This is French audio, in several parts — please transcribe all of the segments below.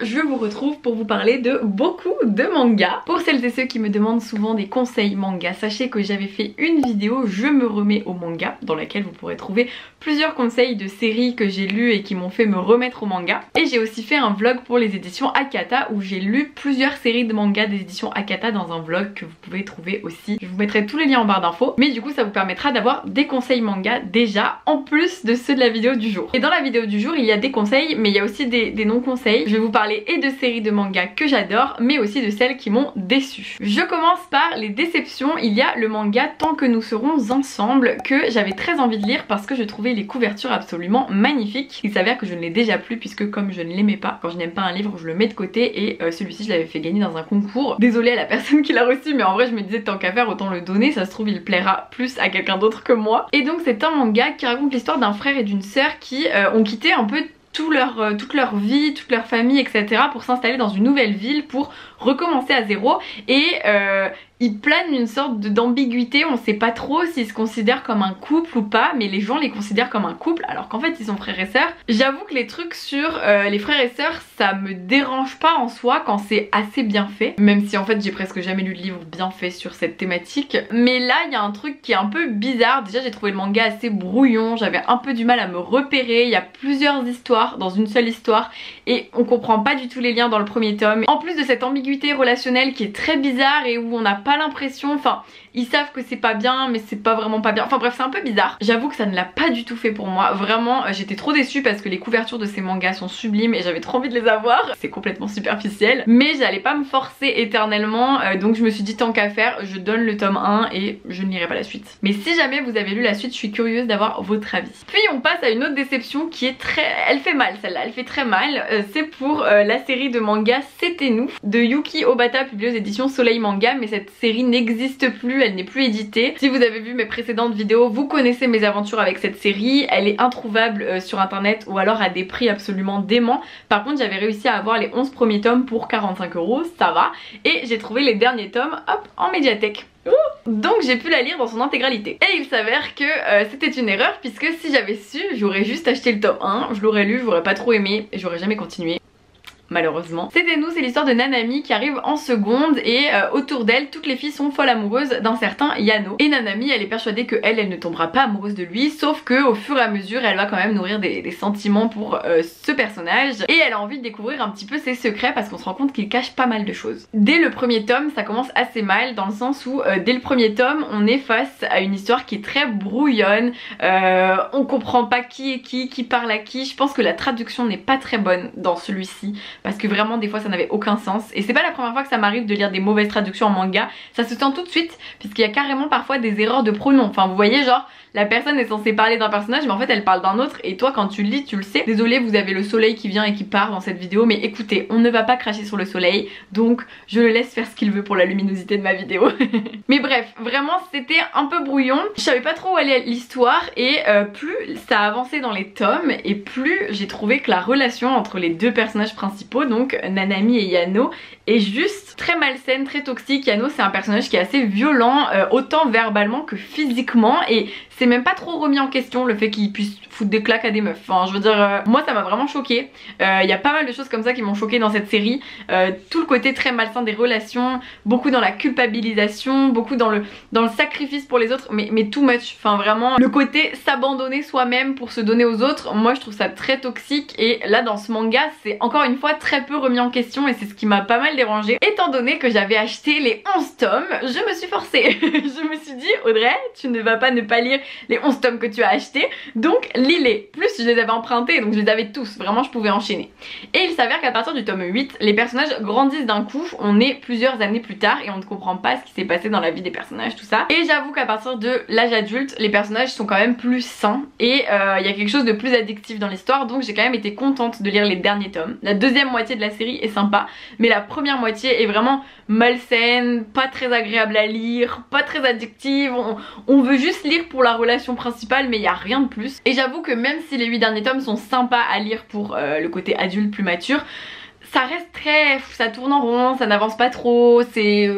je vous retrouve pour vous parler de beaucoup de mangas. Pour celles et ceux qui me demandent souvent des conseils manga, sachez que j'avais fait une vidéo Je me remets au manga dans laquelle vous pourrez trouver plusieurs conseils de séries que j'ai lues et qui m'ont fait me remettre au manga. Et j'ai aussi fait un vlog pour les éditions Akata où j'ai lu plusieurs séries de manga des éditions Akata dans un vlog que vous pouvez trouver aussi. Je vous mettrai tous les liens en barre d'infos. Mais du coup ça vous permettra d'avoir des conseils manga déjà en plus de ceux de la vidéo du jour. Et dans la vidéo du jour il y a des conseils mais il y a aussi des, des non-conseils. Je vais vous parler et de séries de manga que j'adore mais aussi de celles qui m'ont déçu. Je commence par les déceptions. Il y a le manga Tant que nous serons ensemble que j'avais très envie de lire parce que je trouvais les couvertures absolument magnifiques. Il s'avère que je ne l'ai déjà plus puisque comme je ne l'aimais pas, quand je n'aime pas un livre je le mets de côté et euh, celui-ci je l'avais fait gagner dans un concours. Désolée à la personne qui l'a reçu mais en vrai je me disais tant qu'à faire autant le donner, ça se trouve il plaira plus à quelqu'un d'autre que moi. Et donc c'est un manga qui raconte l'histoire d'un frère et d'une sœur qui euh, ont quitté un peu euh, toute leur vie, toute leur famille, etc. pour s'installer dans une nouvelle ville pour recommencer à zéro et euh, il plane une sorte d'ambiguïté, on sait pas trop s'ils se considèrent comme un couple ou pas, mais les gens les considèrent comme un couple alors qu'en fait ils sont frères et sœurs. J'avoue que les trucs sur euh, les frères et sœurs ça me dérange pas en soi quand c'est assez bien fait, même si en fait j'ai presque jamais lu de livre bien fait sur cette thématique. Mais là il y a un truc qui est un peu bizarre, déjà j'ai trouvé le manga assez brouillon, j'avais un peu du mal à me repérer, il y a plusieurs histoires dans une seule histoire et on comprend pas du tout les liens dans le premier tome. En plus de cette ambiguïté relationnelle qui est très bizarre et où on n'a pas l'impression, enfin ils savent que c'est pas bien mais c'est pas vraiment pas bien, enfin bref c'est un peu bizarre. J'avoue que ça ne l'a pas du tout fait pour moi, vraiment euh, j'étais trop déçue parce que les couvertures de ces mangas sont sublimes et j'avais trop envie de les avoir. C'est complètement superficiel mais j'allais pas me forcer éternellement euh, donc je me suis dit tant qu'à faire je donne le tome 1 et je ne lirai pas la suite. Mais si jamais vous avez lu la suite je suis curieuse d'avoir votre avis. Puis on passe à une autre déception qui est très... elle fait mal celle-là, elle fait très mal. Euh, c'est pour la série de manga C'était nous de Yuki Obata publiée aux éditions Soleil Manga mais cette série n'existe plus, elle n'est plus éditée. Si vous avez vu mes précédentes vidéos, vous connaissez mes aventures avec cette série, elle est introuvable euh, sur internet ou alors à des prix absolument déments. Par contre j'avais réussi à avoir les 11 premiers tomes pour 45 euros, ça va. Et j'ai trouvé les derniers tomes, hop, en médiathèque. Donc j'ai pu la lire dans son intégralité. Et il s'avère que euh, c'était une erreur puisque si j'avais su, j'aurais juste acheté le tome 1, je l'aurais lu, j'aurais pas trop aimé et j'aurais jamais continué malheureusement. C'était nous, c'est l'histoire de Nanami qui arrive en seconde et euh, autour d'elle, toutes les filles sont folles amoureuses d'un certain Yano. Et Nanami, elle est persuadée que elle, elle ne tombera pas amoureuse de lui, sauf que au fur et à mesure, elle va quand même nourrir des, sentiments pour euh, ce personnage et elle a envie de découvrir un petit peu ses secrets parce qu'on se rend compte qu'il cache pas mal de choses. Dès le premier tome, ça commence assez mal dans le sens où euh, dès le premier tome, on est face à une histoire qui est très brouillonne, on comprend pas qui est qui, qui parle à qui. Je pense que la traduction n'est pas très bonne dans celui-ci parce que vraiment des fois ça n'avait aucun sens. Et c'est pas la première fois que ça m'arrive de lire des mauvaises traductions en manga. Ça se tient tout de suite puisqu'il y a carrément parfois des erreurs de pronoms enfin vous voyez genre la personne est censée parler d'un personnage mais en fait elle parle d'un autre. Et toi quand tu lis tu le sais. Désolé vous avez le soleil qui vient et qui part dans cette vidéo mais écoutez on ne va pas cracher sur le soleil. Donc je le laisse faire ce qu'il veut pour la luminosité de ma vidéo. Mais bref vraiment c'était un peu brouillon. Je savais pas trop où allait l'histoire. Et euh, plus ça avançait dans les tomes et plus j'ai trouvé que la relation entre les deux personnages principaux donc Nanami et Yano est juste très malsaine, très toxique. Yano c'est un personnage qui est assez violent, euh, autant verbalement que physiquement. Et c'est même pas trop remis en question le fait qu'il puisse foutre des claques à des meufs. Enfin je veux dire, euh, moi ça m'a vraiment choqué. Euh, il y a pas mal de choses comme ça qui m'ont choqué dans cette série. tout le côté très malsain des relations, beaucoup dans la culpabilisation, beaucoup dans le, dans le sacrifice pour les autres, mais, mais too much. Enfin vraiment, le côté s'abandonner soi-même pour se donner aux autres, moi je trouve ça très toxique et là dans ce manga c'est encore une fois très peu remis en question et c'est ce qui m'a pas mal dérangé. Étant donné que j'avais acheté les 11 tomes, je me suis forcée. je me suis dit Audrey, tu ne vas pas ne pas lire les 11 tomes que tu as achetés, donc Plus je les avais empruntés, donc je les avais tous, vraiment je pouvais enchaîner. Et il s'avère qu'à partir du tome 8, les personnages grandissent d'un coup, on est plusieurs années plus tard et on ne comprend pas ce qui s'est passé dans la vie des personnages, tout ça. Et j'avoue qu'à partir de l'âge adulte, les personnages sont quand même plus sains et euh, il y a quelque chose de plus addictif dans l'histoire, donc j'ai quand même été contente de lire les derniers tomes. La deuxième moitié de la série est sympa, mais la première moitié est vraiment malsaine, pas très agréable à lire, pas très addictive, on, veut juste lire pour la relation principale mais il n'y a rien de plus. Et j'avoue que même si les 8 derniers tomes sont sympas à lire pour euh, le côté adulte plus mature, ça reste très... ça tourne en rond, ça n'avance pas trop, c'est...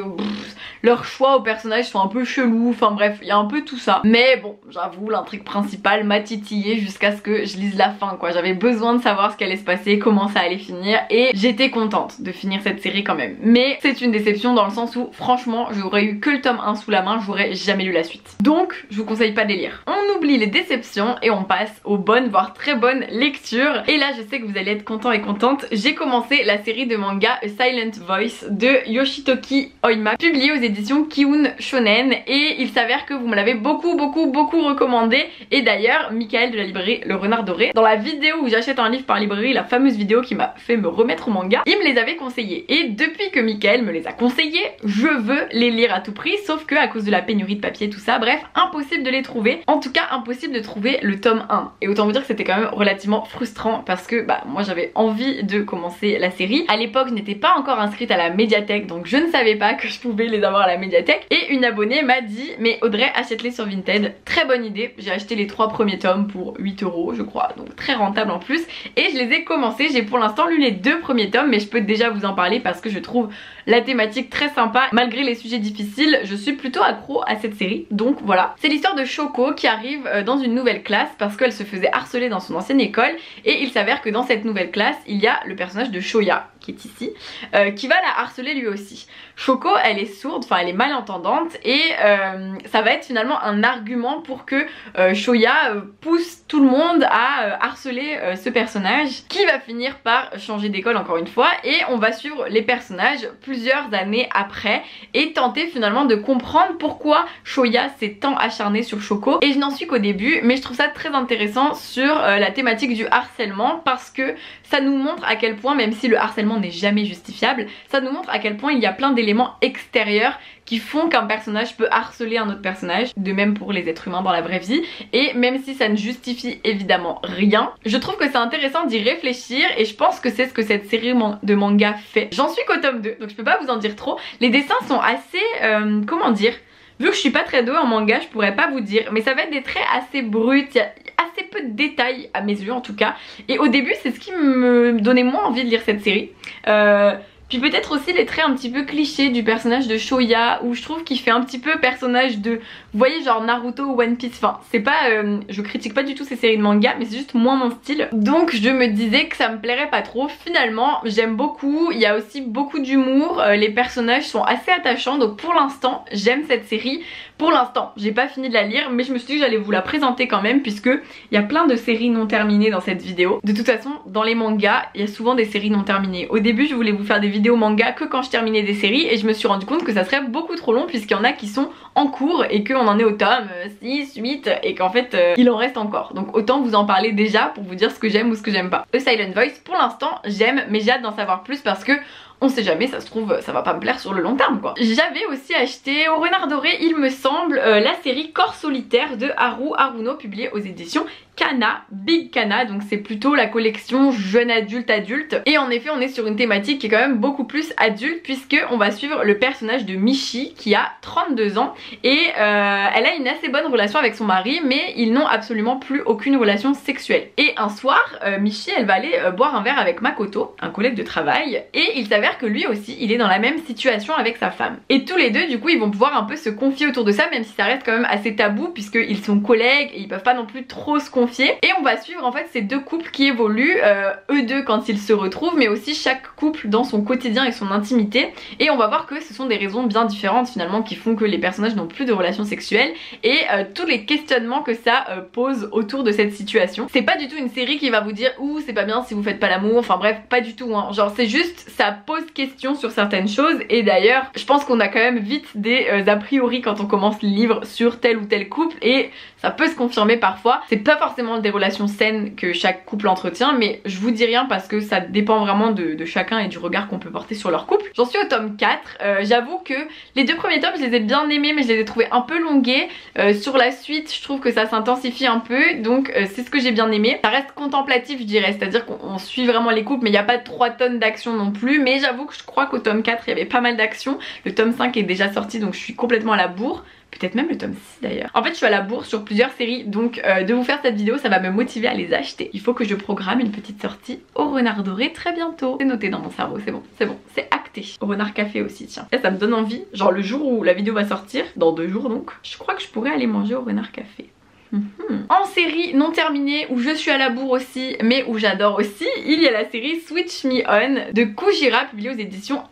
leurs choix aux personnages sont un peu chelous, enfin bref, il y a un peu tout ça. Mais bon, j'avoue, l'intrigue principale m'a titillé jusqu'à ce que je lise la fin quoi. J'avais besoin de savoir ce qui allait se passer, comment ça allait finir et j'étais contente de finir cette série quand même. Mais c'est une déception dans le sens où franchement, j'aurais eu que le tome 1 sous la main, j'aurais jamais lu la suite. Donc, je vous conseille pas de les lire. On oublie les déceptions et on passe aux bonnes, voire très bonnes lectures. Et là, je sais que vous allez être content et contente. J'ai commencé la série de manga A Silent Voice de Yoshitoki Oima, publiée aux éditions Kiun Shonen. Et il s'avère que vous me l'avez beaucoup, beaucoup, beaucoup recommandé. Et d'ailleurs, Michael de la librairie Le Renard Doré, dans la vidéo où j'achète un livre par librairie, la fameuse vidéo qui m'a fait me remettre au manga, il me les avait conseillés. Et depuis que Michael me les a conseillés, je veux les lire à tout prix, sauf que à cause de la pénurie de papier, tout ça, bref, impossible de les trouver. En tout cas, impossible de trouver le tome 1. Et autant vous dire que c'était quand même relativement frustrant parce que bah moi j'avais envie de commencer la série. À l'époque, je n'étais pas encore inscrite à la médiathèque, donc je ne savais pas que je pouvais les avoir à la médiathèque. Et une abonnée m'a dit, mais Audrey, achète-les sur Vinted. Très bonne idée. J'ai acheté les trois premiers tomes pour 8 euros, je crois, donc très rentable en plus. Et je les ai commencés. J'ai pour l'instant lu les deux premiers tomes, mais je peux déjà vous en parler parce que je trouve la thématique très sympa. Malgré les sujets difficiles, je suis plutôt accro à cette série. Donc voilà. C'est l'histoire de Shoko qui arrive euh, dans une nouvelle classe parce qu'elle se faisait harceler dans son ancienne école. Et il s'avère que dans cette nouvelle classe, il y a le personnage de Shoya qui est ici, euh, qui va la harceler lui aussi. Shoko, elle est sourde, enfin elle est malentendante et euh, ça va être finalement un argument pour que Shoya pousse tout le monde à harceler ce personnage qui va finir par changer d'école encore une fois et on va suivre les personnages plusieurs années après et tenter finalement de comprendre pourquoi Shoya s'est tant acharné sur Shoko. Et je n'en suis qu'au début mais je trouve ça très intéressant sur la thématique du harcèlement parce que ça nous montre à quel point même si le harcèlement n'est jamais justifiable ça nous montre à quel point il y a plein d'éléments extérieurs qui font qu'un personnage peut harceler un autre personnage, de même pour les êtres humains dans la vraie vie, et même si ça ne justifie évidemment rien, je trouve que c'est intéressant d'y réfléchir et je pense que c'est ce que cette série de manga fait. J'en suis qu'au tome 2, donc je peux pas vous en dire trop. Les dessins sont assez, euh, comment dire, Vu que je suis pas très douée en manga, je pourrais pas vous dire, mais ça va être des traits assez bruts, il y a assez peu de détails à mes yeux en tout cas. Et au début, c'est ce qui me donnait moins envie de lire cette série. Euh, puis peut-être aussi les traits un petit peu clichés du personnage de Shoya où je trouve qu'il fait un petit peu personnage de, vous voyez genre Naruto ou One Piece, enfin c'est pas, euh, je critique pas du tout ces séries de manga mais c'est juste moins mon style. Donc je me disais que ça me plairait pas trop, finalement j'aime beaucoup, il y a aussi beaucoup d'humour, euh, les personnages sont assez attachants. Donc pour l'instant j'aime cette série. Pour l'instant, j'ai pas fini de la lire, mais je me suis dit que j'allais vous la présenter quand même puisque il y a plein de séries non terminées dans cette vidéo. De toute façon, dans les mangas, il y a souvent des séries non terminées. Au début, je voulais vous faire des vidéos manga que quand je terminais des séries et je me suis rendu compte que ça serait beaucoup trop long puisqu'il y en a qui sont en cours et qu'on en est au tome 6, 8 et qu'en fait euh, il en reste encore. Donc autant vous en parler déjà pour vous dire ce que j'aime ou ce que j'aime pas. A Silent Voice, pour l'instant, j'aime, mais j'ai hâte d'en savoir plus parce que on sait jamais, ça se trouve, ça va pas me plaire sur le long terme quoi. J'avais aussi acheté au Renard Doré, il me semble, euh, la série Corps Solitaire de Haru Haruno, publiée aux éditions Kana, Big Kana, donc c'est plutôt la collection jeune adulte adulte. Et en effet on est sur une thématique qui est quand même beaucoup plus adulte puisque on va suivre le personnage de Michi qui a 32 ans et euh, elle a une assez bonne relation avec son mari mais ils n'ont absolument plus aucune relation sexuelle. Et un soir, euh, Michi elle va aller euh, boire un verre avec Makoto, un collègue de travail, et il s'avère que lui aussi il est dans la même situation avec sa femme. Et tous les deux du coup ils vont pouvoir un peu se confier autour de ça même si ça reste quand même assez tabou puisqu'ils sont collègues et ils peuvent pas non plus trop se confier et on va suivre en fait ces deux couples qui évoluent, euh, eux deux quand ils se retrouvent mais aussi chaque couple dans son quotidien et son intimité. Et on va voir que ce sont des raisons bien différentes finalement qui font que les personnages n'ont plus de relations sexuelles et euh, tous les questionnements que ça euh, pose autour de cette situation. C'est pas du tout une série qui va vous dire ouh c'est pas bien si vous faites pas l'amour, enfin bref pas du tout hein. genre c'est juste ça pose question sur certaines choses. Et d'ailleurs je pense qu'on a quand même vite des a priori quand on commence le livre sur tel ou tel couple. Et ça peut se confirmer parfois. C'est pas forcément des relations saines que chaque couple entretient, mais je vous dis rien parce que ça dépend vraiment de, chacun et du regard qu'on peut porter sur leur couple. J'en suis au tome 4. Euh, j'avoue que les deux premiers tomes, je les ai bien aimés, mais je les ai trouvés un peu longués. Euh, sur la suite, je trouve que ça s'intensifie un peu, donc euh, c'est ce que j'ai bien aimé. Ça reste contemplatif, je dirais, c'est-à-dire qu'on suit vraiment les couples, mais il n'y a pas 3 tonnes d'action non plus. Mais j'avoue que je crois qu'au tome 4, il y avait pas mal d'action. Le tome 5 est déjà sorti, donc je suis complètement à la bourre. Peut-être même le tome 6 d'ailleurs. En fait je suis à la bourse sur plusieurs séries donc euh, de vous faire cette vidéo ça va me motiver à les acheter. Il faut que je programme une petite sortie au renard doré très bientôt. C'est noté dans mon cerveau, c'est bon, c'est bon, c'est acté. thé. Renard café aussi tiens. Ça me donne envie, genre le jour où la vidéo va sortir, dans deux jours donc, je crois que je pourrais aller manger au renard café. Mhm. En série non terminée où je suis à la bourre aussi mais où j'adore aussi il y a la série Switch Me On de Kujira publiée aux éditions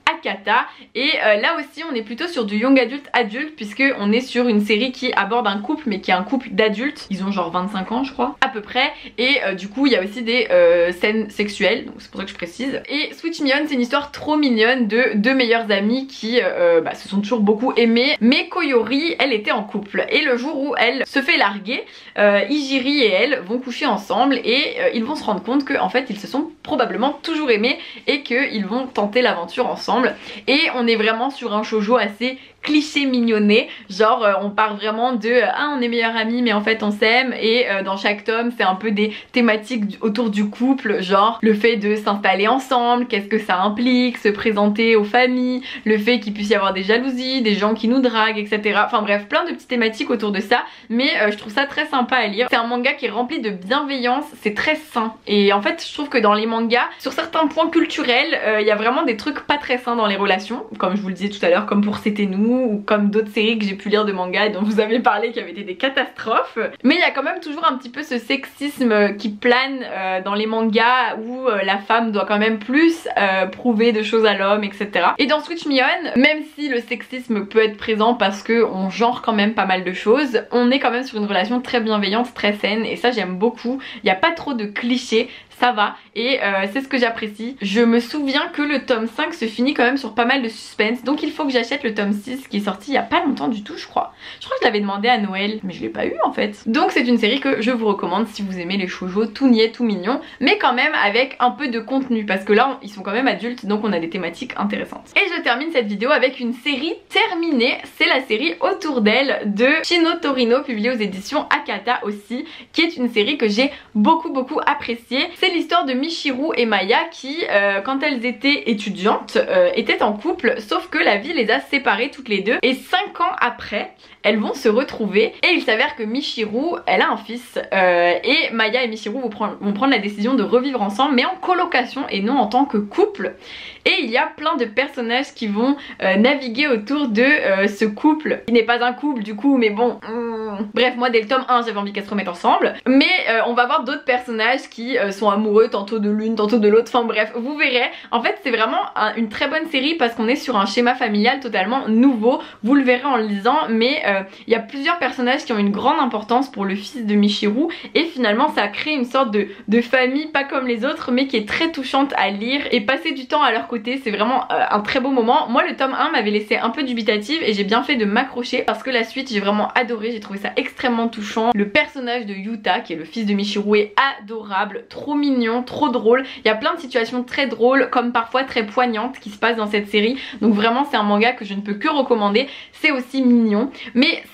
Et euh, là aussi on est plutôt sur du young adult adulte puisque on est sur une série qui aborde un couple mais qui est un couple d'adultes. Ils ont genre 25 ans je crois à peu près. Et euh, du coup il y a aussi des euh, scènes sexuelles donc c'est pour ça que je précise. Et Switch Me On c'est une histoire trop mignonne de deux meilleurs amis qui bah, se sont toujours beaucoup aimés mais Koyori elle était en couple. Et le jour où elle se fait larguer Ijiri et elle vont coucher ensemble et ils vont se rendre compte qu'en fait ils se sont probablement toujours aimés et qu'ils vont tenter l'aventure ensemble et on est vraiment sur un shoujo assez cliché mignonné genre euh, on part vraiment de euh, ah on est meilleurs amis mais en fait on s'aime. Et euh, dans chaque tome c'est un peu des thématiques autour du couple. Genre le fait de s'installer ensemble qu'est-ce que ça implique se présenter aux familles le fait qu'il puisse y avoir des jalousies des gens qui nous draguent etc enfin bref plein de petites thématiques autour de ça. Mais je trouve ça très sympa à lire. C'est un manga qui est rempli de bienveillance. C'est très sain. Et en fait je trouve que dans les mangas sur certains points culturels il y a vraiment des trucs pas très sains dans les relations. Comme je vous le disais tout à l'heure comme pour C'était nous ou comme d'autres séries que j'ai pu lire de manga et dont vous avez parlé qui avaient été des catastrophes. Mais il y a quand même toujours un petit peu ce sexisme qui plane euh, dans les mangas où euh, la femme doit quand même plus euh, prouver de choses à l'homme etc. Et dans Switch Me On, même si le sexisme peut être présent parce qu'on genre quand même pas mal de choses, on est quand même sur une relation très bienveillante, très saine et ça j'aime beaucoup. Il n'y a pas trop de clichés, ça va et euh, c'est ce que j'apprécie. Je me souviens que le tome 5 se finit quand même sur pas mal de suspense donc il faut que j'achète le tome 6 qui est sorti il y a pas longtemps du tout je crois. Je crois que je l'avais demandé à Noël mais je l'ai pas eu en fait. Donc c'est une série que je vous recommande si vous aimez les shoujo tout niais, tout mignon mais quand même avec un peu de contenu parce que là ils sont quand même adultes donc on a des thématiques intéressantes. Et je termine cette vidéo avec une série terminée, c'est la série Autour d'elle de Chino Torino publiée aux éditions Akata aussi qui est une série que j'ai beaucoup beaucoup appréciée l'histoire de Michiru et Maya qui, euh, quand elles étaient étudiantes, euh, étaient en couple, sauf que la vie les a séparées toutes les deux. Et 5 ans après, elles vont se retrouver et il s'avère que Michiru, elle a un fils euh, et Maya et Michiru vont prendre, la décision de revivre ensemble mais en colocation et non en tant que couple. Et il y a plein de personnages qui vont naviguer autour de ce couple. Il n'est pas un couple du coup mais bon... Hmm. Bref moi dès le tome 1 j'avais envie qu'elles se remettent ensemble. Mais on va voir d'autres personnages qui sont amoureux tantôt de l'une, tantôt de l'autre, enfin bref, vous verrez. En fait c'est vraiment une très bonne série parce qu'on est sur un schéma familial totalement nouveau, vous le verrez en lisant, mais euh, il y a plusieurs personnages qui ont une grande importance pour le fils de Michiru et finalement ça a créé une sorte de, famille pas comme les autres mais qui est très touchante à lire et passer du temps à leur côté c'est vraiment euh, un très beau moment. Moi le tome 1 m'avait laissé un peu dubitative et j'ai bien fait de m'accrocher parce que la suite j'ai vraiment adoré, j'ai trouvé ça extrêmement touchant. Le personnage de Yuta qui est le fils de Michiru est adorable, trop mignon trop drôle. Il y a plein de situations très drôles comme parfois très poignantes qui se passent dans cette série. Donc vraiment c'est un manga que je ne peux que recommander. C'est aussi mignon.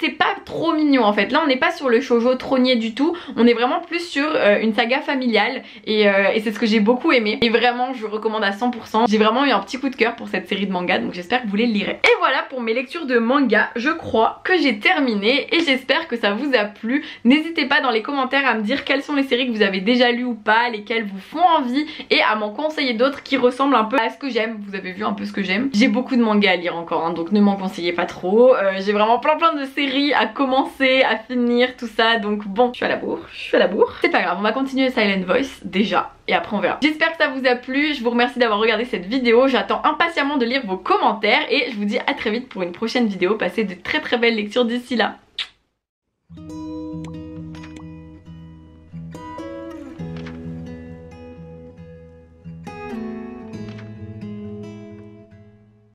C'est pas trop mignon en fait. Là on n'est pas sur le shoujo trônier du tout. On est vraiment plus sur euh, une saga familiale. Et, euh, et c'est ce que j'ai beaucoup aimé. Et vraiment je recommande à 100%. J'ai vraiment eu un petit coup de cœur pour cette série de manga. Donc j'espère que vous les lirez. Et voilà pour mes lectures de manga. Je crois que j'ai terminé. Et j'espère que ça vous a plu. N'hésitez pas dans les commentaires à me dire quelles sont les séries que vous avez déjà lues ou pas. Les lesquelles vous font envie et à m'en conseiller d'autres qui ressemblent un peu à ce que j'aime. Vous avez vu un peu ce que j'aime. J'ai beaucoup de mangas à lire encore, hein, donc ne m'en conseillez pas trop. Euh, j'ai vraiment plein de séries à commencer, à finir, tout ça. Donc bon, je suis à la bourre, je suis à la bourre. C'est pas grave, on va continuer Silent Voice déjà et après on verra. J'espère que ça vous a plu, je vous remercie d'avoir regardé cette vidéo, j'attends impatiemment de lire vos commentaires et je vous dis à très vite pour une prochaine vidéo. Passez de très très belles lectures d'ici là.